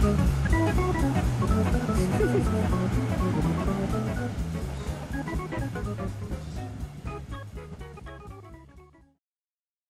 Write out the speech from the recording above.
Música